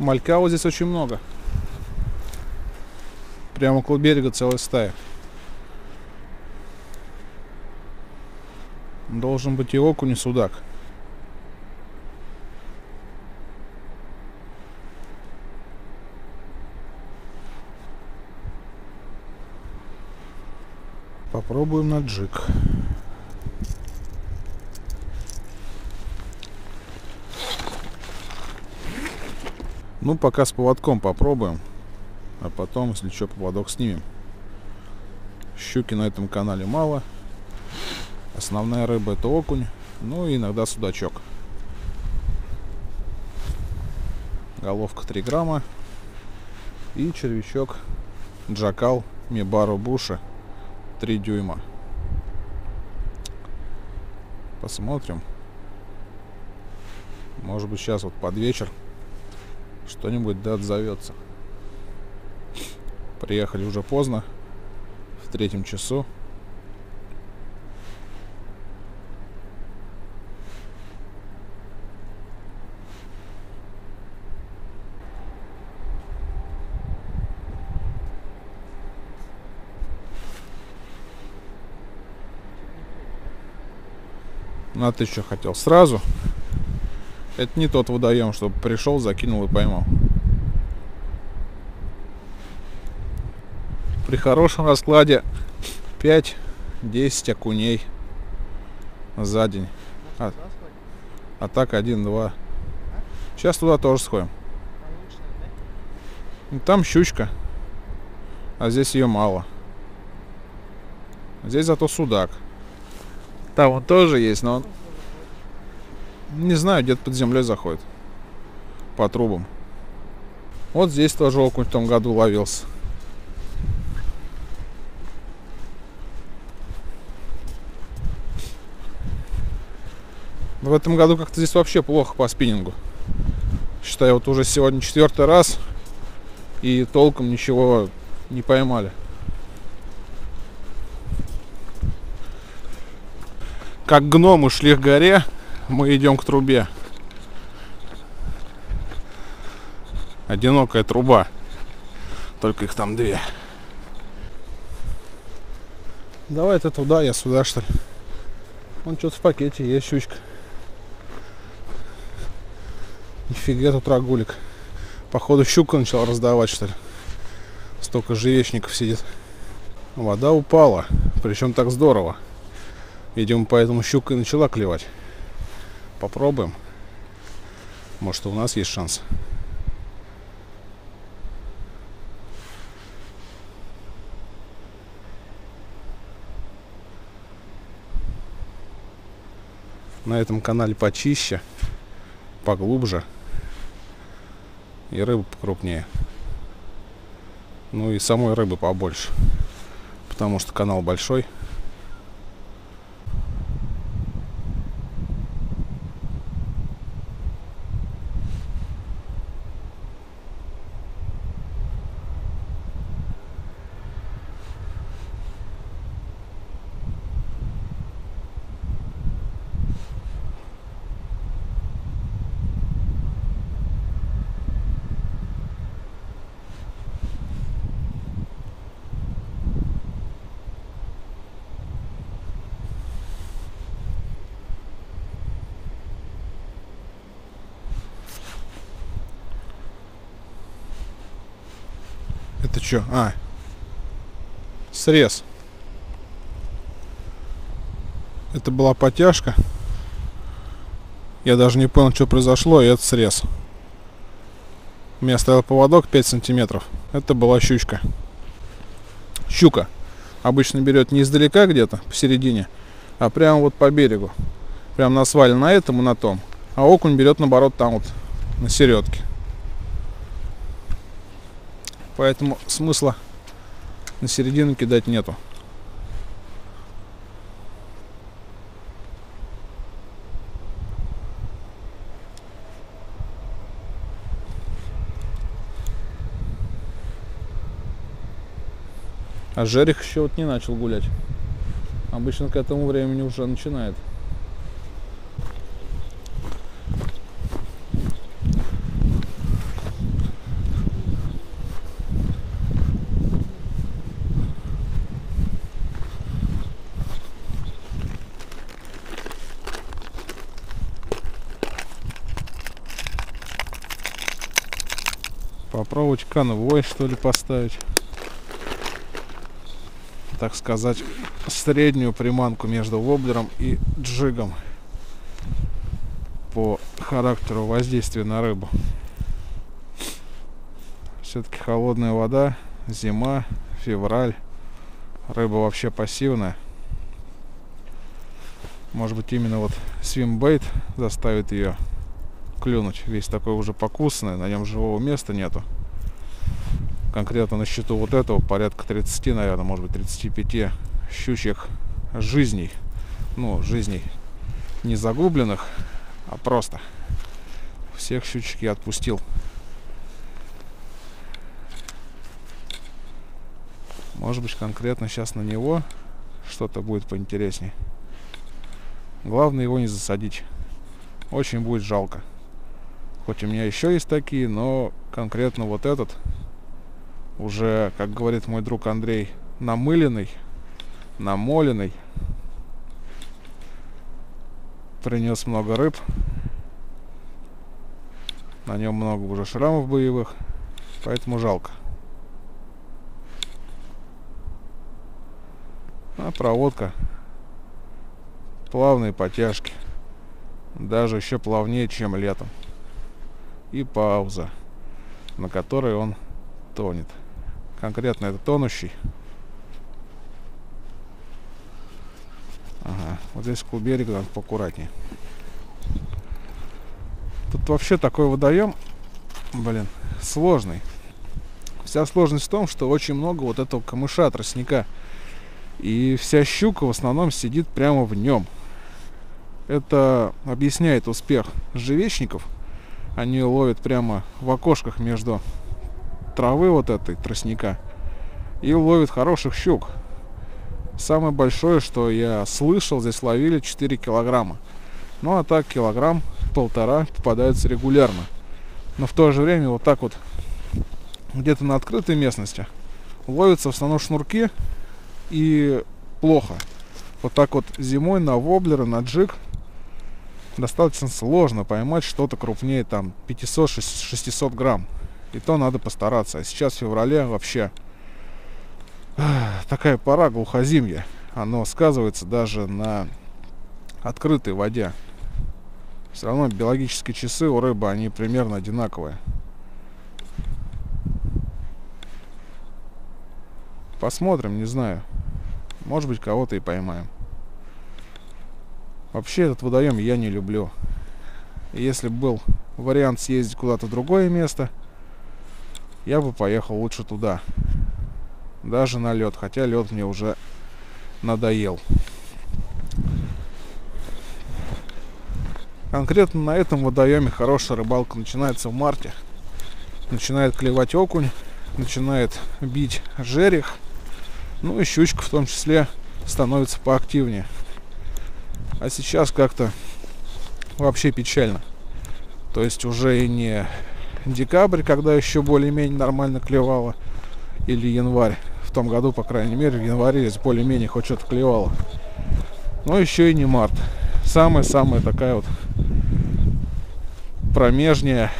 Малька вот здесь очень много. Прямо около берега целая стая. Должен быть и окунь, и судак. Попробуем на джик. Ну, пока с поводком попробуем. А потом, если что, поводок снимем. Щуки на этом канале мало. Основная рыба это окунь. Ну и иногда судачок. Головка 3 грамма. И червячок Джакал Мибару Буша 3 дюйма. Посмотрим. Может быть сейчас вот под вечер что-нибудь да отзовется. Приехали уже поздно, в третьем часу. А ты что хотел? Сразу? Это не тот водоем, чтобы пришел, закинул и поймал. При хорошем раскладе 5-10 окуней за день. А, а так один-два. Сейчас туда тоже сходим. Ну, там щучка. А здесь ее мало. Здесь зато судак. Там он тоже есть, но он... Не знаю, где-то под землей заходит. По трубам. Вот здесь тоже окунь в том году ловился. В этом году как-то здесь вообще плохо по спиннингу. Считаю, вот уже сегодня четвертый раз и толком ничего не поймали. Как гномы шли к горе, мы идем к трубе. Одинокая труба. Только их там две. Давай ты туда, я сюда, что ли. Вон что-то в пакете есть щучка. Нифига тут рагулик. Походу щука начала раздавать, что ли. Столько живечников сидит. Вода упала. Причем так здорово. Видимо, поэтому щука и начала клевать. Попробуем. Может, у нас есть шанс. На этом канале почище, поглубже и рыба покрупнее. Ну и самой рыбы побольше, потому что канал большой. Это что? А, срез. Это была потяжка. Я даже не понял, что произошло, и это срез. У меня стоял поводок 5 сантиметров. Это была щучка. Щука обычно берет не издалека где-то, посередине, а прямо вот по берегу. Прям на свале на этом и на том. А окунь берет наоборот там вот, на середке. Поэтому смысла на середину кидать нету. А жерех еще вот не начал гулять. Обычно к этому времени уже начинает. Попробовать конвой, что ли, поставить. Так сказать, среднюю приманку между воблером и джигом по характеру воздействия на рыбу. Все-таки холодная вода, зима, февраль. Рыба вообще пассивная. Может быть именно вот свимбейт заставит ее клюнуть. Весь такой уже покусанный, на нем живого места нету. Конкретно на счету вот этого порядка 30, наверное, может быть 35 щучьих жизней. Ну, жизней не загубленных, а просто. Всех щучек я отпустил. Может быть, конкретно сейчас на него что-то будет поинтересней. Главное его не засадить. Очень будет жалко. Хоть у меня еще есть такие, но конкретно вот этот уже, как говорит мой друг Андрей, намыленный, намоленный. Принес много рыб. На нем много уже шрамов боевых, поэтому жалко. А проводка. Плавные потяжки. Даже еще плавнее, чем летом. И пауза, на которой он тонет. Конкретно это тонущий. Ага, вот здесь у берега надо поаккуратнее. Тут вообще такой водоем, блин, сложный. Вся сложность в том, что очень много вот этого камыша, тростника. И вся щука в основном сидит прямо в нем. Это объясняет успех живечников. Они ловят прямо в окошках между травы вот этой, тростника. И ловят хороших щук. Самое большое, что я слышал, здесь ловили 4 килограмма. Ну а так килограмм, полтора попадаются регулярно. Но в то же время вот так вот где-то на открытой местности ловятся в основном шнурки и плохо. Вот так вот зимой на воблеры, на джиг достаточно сложно поймать что-то крупнее там 500-600 грамм. И то надо постараться. А сейчас в феврале вообще такая пора глухозимья. Оно сказывается даже на открытой воде. Все равно биологические часы у рыбы, они примерно одинаковые. Посмотрим, не знаю. Может быть, кого-то и поймаем. Вообще этот водоем я не люблю. Если был вариант съездить куда-то в другое место, я бы поехал лучше туда. Даже на лед, хотя лед мне уже надоел. Конкретно на этом водоеме хорошая рыбалка начинается в марте. Начинает клевать окунь, начинает бить жерех, ну и щучка в том числе становится поактивнее. А сейчас как-то вообще печально. То есть уже и не декабрь, когда еще более-менее нормально клевало, или январь. В том году, по крайней мере, в январе здесь более-менее хоть что-то клевало. Но еще и не март. Самая-самая такая вот промежняя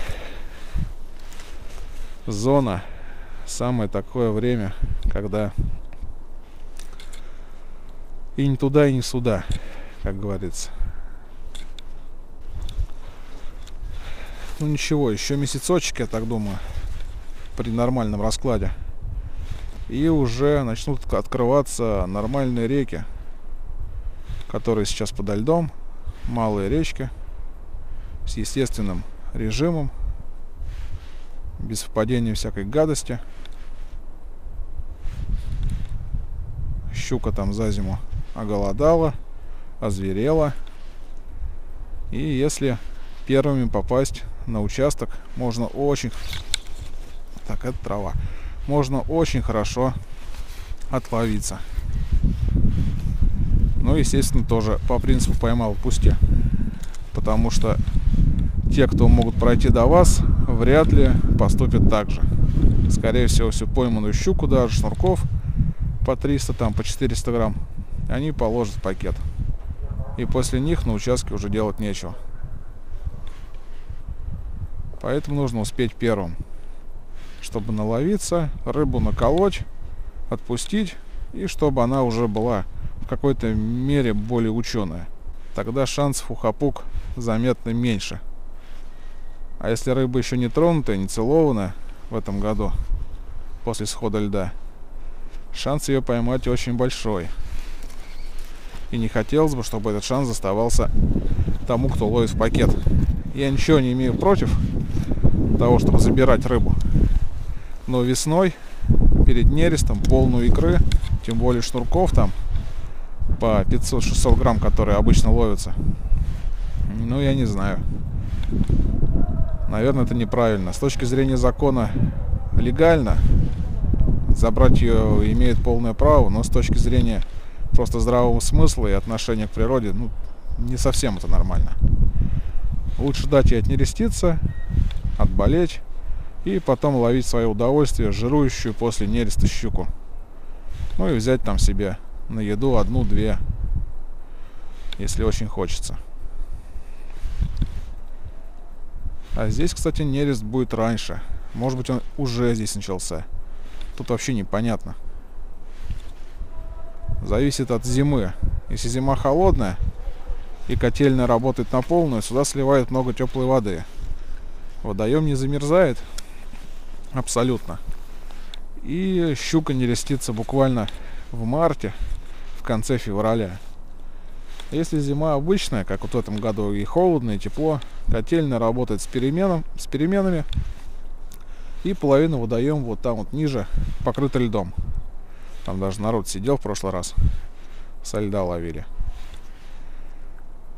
зона. Самое такое время, когда и не туда, и не сюда, как говорится. Ну ничего, еще месяцочек, я так думаю, при нормальном раскладе. И уже начнут открываться нормальные реки, которые сейчас подо льдом, малые речки с естественным режимом, без впадения всякой гадости. Щука там за зиму оголодала, озверела. И если первыми попасть на участок, можно очень... Так, это трава. Можно очень хорошо отловиться. Ну, естественно, тоже по принципу поймал в. Потому что те, кто могут пройти до вас, вряд ли поступят так же. Скорее всего, всю пойманную щуку, даже шнурков по 300, там, по 400 грамм, они положат в пакет. И после них на участке уже делать нечего. Поэтому нужно успеть первым. чтобы наловиться, рыбу наколоть, отпустить, и чтобы она уже была в какой-то мере более ученая. Тогда шансов у хапук заметно меньше. А если рыба еще не тронутая, не целованная в этом году, после схода льда, шанс ее поймать очень большой. И не хотелось бы, чтобы этот шанс оставался тому, кто ловит в пакет. Я ничего не имею против того, чтобы забирать рыбу. Но весной, перед нерестом, полную икры, тем более шнурков там, по 500-600 грамм, которые обычно ловятся. Ну, я не знаю. Наверное, это неправильно. С точки зрения закона легально, забрать ее имеет полное право, но с точки зрения просто здравого смысла и отношения к природе, ну, не совсем это нормально. Лучше дать ей отнереститься, отболеть и потом ловить свое удовольствие, жирующую после нереста щуку. Ну и взять там себе на еду одну-две, если очень хочется. А здесь, кстати, нерест будет раньше. Может быть, он уже здесь начался. Тут вообще непонятно. Зависит от зимы. Если зима холодная и котельная работает на полную, сюда сливают много теплой воды. Водоем не замерзает абсолютно. И щука не рестится буквально в марте, в конце февраля. Если зима обычная, как вот в этом году и холодно, и тепло, котельная работает с, переменом, с переменами, и половина водоем вот там вот ниже покрыта льдом. Там даже народ сидел в прошлый раз. Со льда ловили.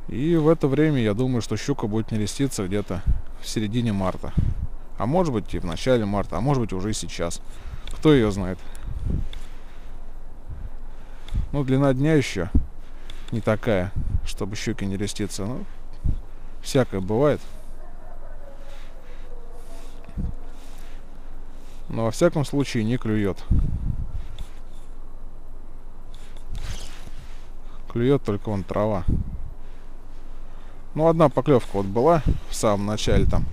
И в это время я думаю, что щука будет нереститься где-то в середине марта. А может быть и в начале марта, а может быть уже и сейчас. Кто ее знает. Ну, длина дня еще не такая, чтобы щуки не реститься. Ну, всякое бывает. Но во всяком случае не клюет. Клюет только вон трава. Ну, одна поклевка вот была в самом начале там.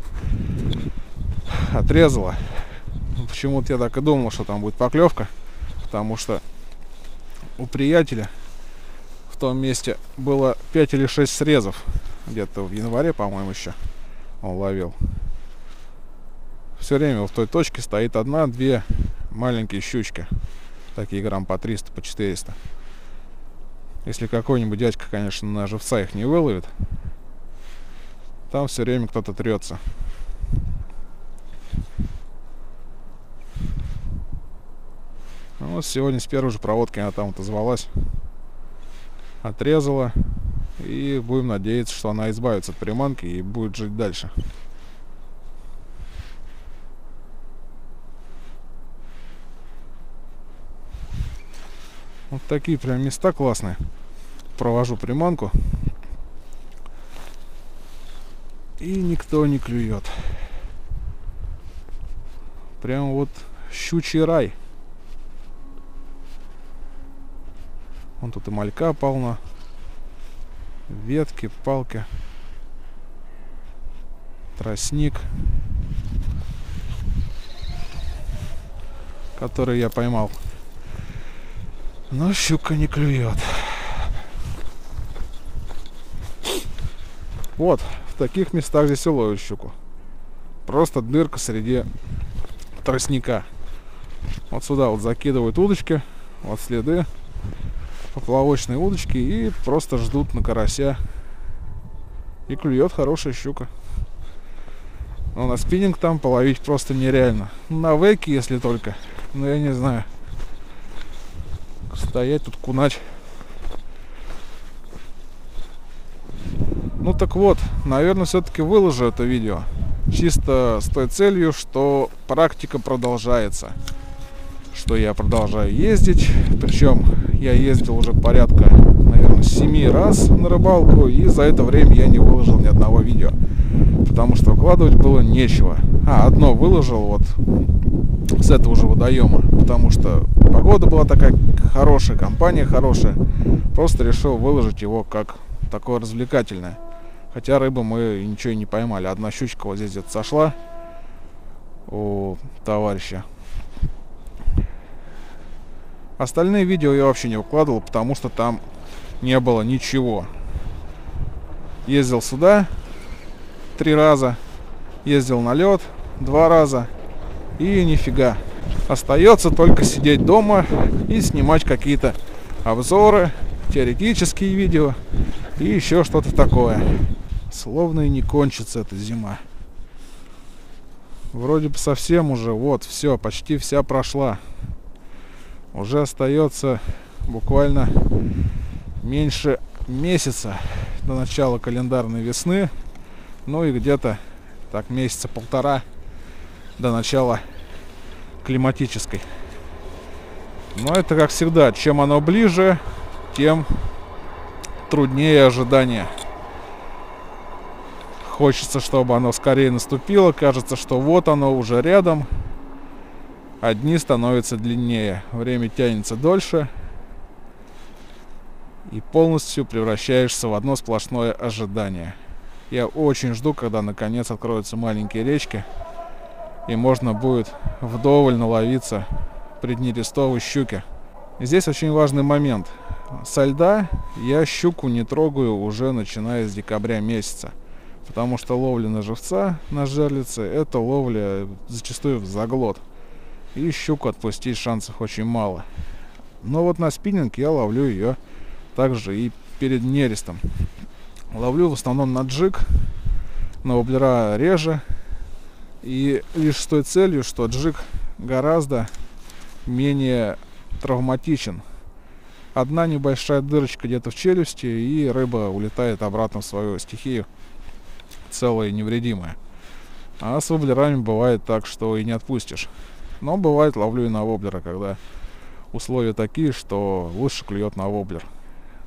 Отрезала. Почему-то я так и думал, что там будет поклевка. Потому что у приятеля в том месте было 5 или 6 срезов. Где-то в январе, по-моему, еще он ловил. Все время в той точке стоит одна-две маленькие щучки. Такие грамм по 300, по 400. Если какой-нибудь дядька, конечно, на живца их не выловит, там все время кто-то трется. Ну, вот сегодня с первой же проводки она там отозвалась. Отрезала. И будем надеяться, что она избавится от приманки и будет жить дальше. Вот такие прям места классные. Провожу приманку. И никто не клюет. Прям вот щучий рай. Вон тут и малька полна. Ветки, палки. Тростник. Который я поймал. Но щука не клюет. Вот, таких местах здесь и ловят щуку. Просто дырка среди тростника. Вот сюда вот закидывают удочки. Вот следы поплавочные удочки и просто ждут на карася. И клюет хорошая щука. Но на спиннинг там половить просто нереально. На веке, если только. Но я не знаю. Стоять тут кунач. Ну так вот, наверное, все-таки выложу это видео. Чисто с той целью, что практика продолжается что я продолжаю ездить. Причем я ездил уже порядка, наверное, 7 раз на рыбалку, и за это время я не выложил ни одного видео. Потому что выкладывать было нечего. А, одно выложил вот с этого же водоема. Потому что погода была такая хорошая, компания хорошая. Просто решил выложить его как такое развлекательное. Хотя рыбы мы ничего не поймали. Одна щучка вот здесь где-то сошла. у товарища. Остальные видео я вообще не выкладывал, потому что там не было ничего. Ездил сюда три раза, ездил на лед два раза и нифига. Остается только сидеть дома и снимать какие-то обзоры, теоретические видео и еще что-то такое. Словно и не кончится эта зима. Вроде бы совсем уже, вот, все, почти вся прошла. Уже остается буквально меньше месяца до начала календарной весны. Ну и где-то так месяца полтора до начала климатической. Но это как всегда, чем оно ближе, тем труднее ожидание. Хочется, чтобы оно скорее наступило. Кажется, что вот оно уже рядом. Одни становятся длиннее. Время тянется дольше. И полностью превращаешься в одно сплошное ожидание. Я очень жду, когда наконец откроются маленькие речки. И можно будет вдоволь наловиться преднерестовой щуки. Здесь очень важный момент. Со льда я щуку не трогаю уже начиная с декабря месяца. Потому что ловля на живца, на жерлице, это ловля зачастую в заглот. И щуку отпустить шансов очень мало. Но вот на спиннинг я ловлю ее также и перед нерестом. Ловлю в основном на джиг, на воблера реже. И лишь с той целью, что джиг гораздо менее травматичен. Одна небольшая дырочка где-то в челюсти, и рыба улетает обратно в свою стихию целая и невредимая. А с воблерами бывает так, что и не отпустишь. Но бывает ловлю и на воблера, когда условия такие, что лучше клюет на воблер.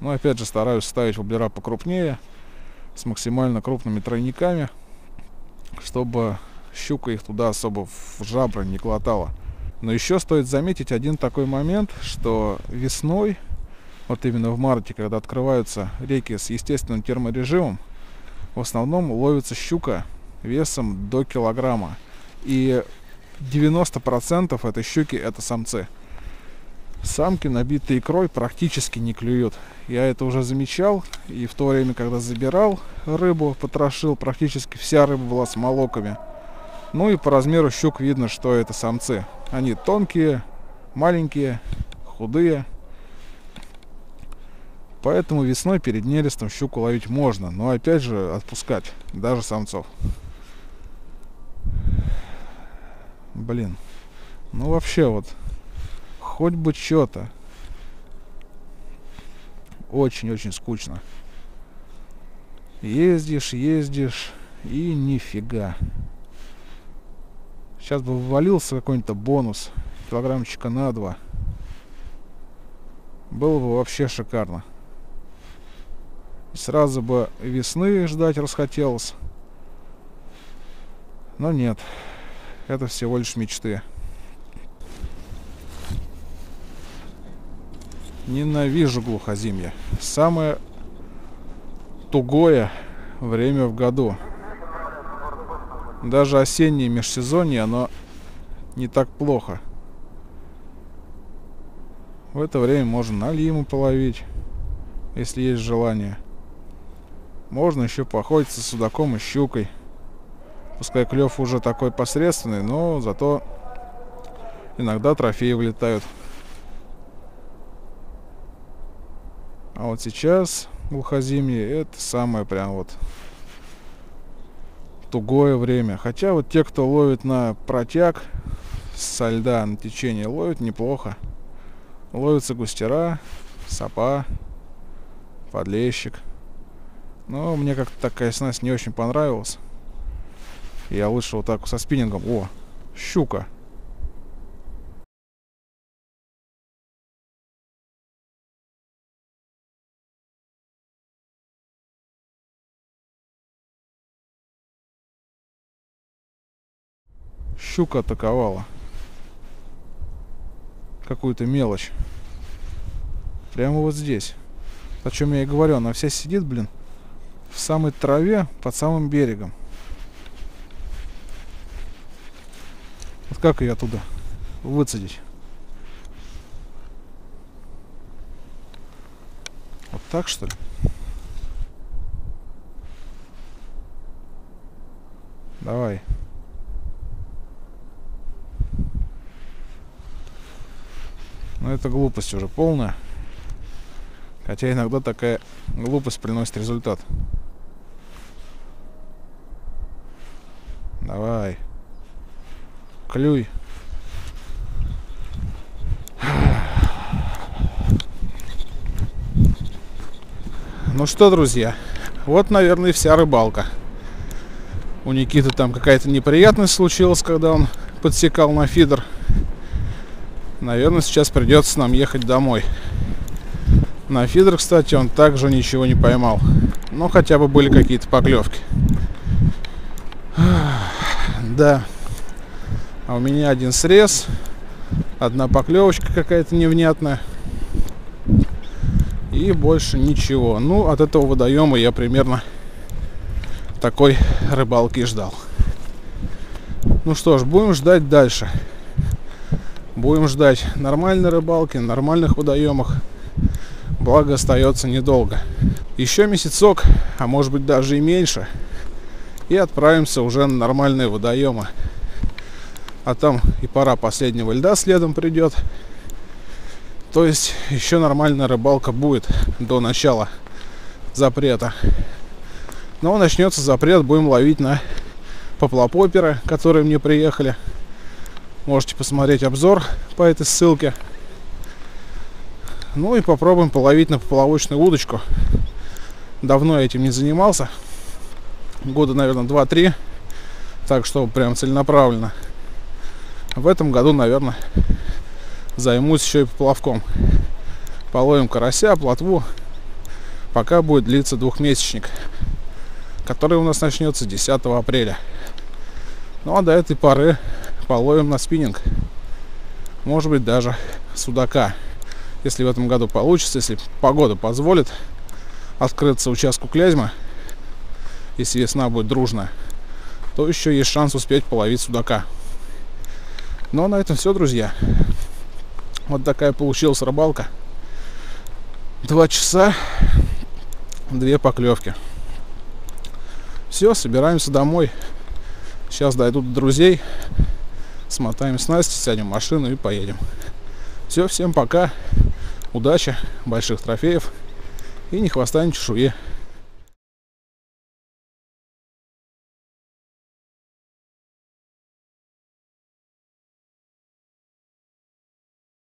Но опять же стараюсь ставить воблера покрупнее, с максимально крупными тройниками, чтобы щука их туда особо в жабры не глотала. Но еще стоит заметить один такой момент, что весной, вот именно в марте, когда открываются реки с естественным терморежимом, в основном ловится щука весом до килограмма. И 90% этой щуки это самцы. Самки, набитые икрой, практически не клюют. Я это уже замечал. И в то время, когда забирал рыбу, потрошил, практически вся рыба была с молоками. Ну и по размеру щук видно, что это самцы. Они тонкие, маленькие, худые. Поэтому весной перед нерестом щуку ловить можно, но опять же отпускать, даже самцов. Блин. Ну вообще вот, хоть бы что-то. Очень-очень скучно. Ездишь, ездишь и нифига. Сейчас бы ввалился какой-нибудь бонус. Килограммчика на два. Было бы вообще шикарно. Сразу бы весны ждать расхотелось. Но нет. Это всего лишь мечты. Ненавижу глухозимье. Самое тугое время в году. Даже осеннее межсезонье, оно не так плохо. В это время можно на лиму половить, если есть желание. Можно еще поохотиться с судаком и щукой. Пускай клев уже такой посредственный, но зато иногда трофеи вылетают. А вот сейчас глухозимье это самое прям вот тугое время. Хотя вот те, кто ловит на протяг со льда на течение, ловят неплохо. Ловятся густера, сапа, подлещик. Но мне как-то такая снасть не очень понравилась. Я лучше вот так со спиннингом. О, щука. Щука атаковала. Какую-то мелочь. Прямо вот здесь. О чем я и говорю, она вся сидит, блин в самой траве под самым берегом. как ее оттуда выцедить? Вот так что ли? Давай. Ну это глупость уже полная. Хотя иногда такая глупость приносит результат. Давай. Клюй. Ну что, друзья, вот, наверное, вся рыбалка. У Никиты там какая-то неприятность случилась, когда он подсекал на фидер. Наверное, сейчас придется нам ехать домой. На фидер, кстати, он также ничего не поймал. Но хотя бы были какие-то поклевки. Да. А у меня один срез. Одна поклевочка какая-то невнятная. И больше ничего. Ну, от этого водоема я примерно такой рыбалки ждал. Ну что ж, будем ждать дальше. Будем ждать нормальной рыбалки, нормальных водоемах. Благо остается недолго. Еще месяцок, а может быть даже и меньше. И отправимся уже на нормальные водоемы. А там и пора последнего льда следом придет. То есть еще нормальная рыбалка будет до начала запрета. Но начнется запрет, будем ловить на поплопоперы, которые мне приехали. Можете посмотреть обзор по этой ссылке. Ну и попробуем половить на поплавочную удочку. Давно этим не занимался. Года, наверное, 2-3. Так что прям целенаправленно. В этом году, наверное, займусь еще и поплавком. Половим карася, плотву. Пока будет длиться двухмесячник который у нас начнется 10 апреля. Ну а до этой поры половим на спиннинг. Может быть даже судака. Если в этом году получится, если погода позволит открыться участку Клязьма, если весна будет дружная, то еще есть шанс успеть половить судака. Ну а на этом все, друзья. Вот такая получилась рыбалка. Два часа, две поклевки. Все, собираемся домой. Сейчас дойдут до друзей. Смотаем с Настей, сядем в машину и поедем. Все, всем пока. Удачи, больших трофеев и ни хвоста, ни чешуи.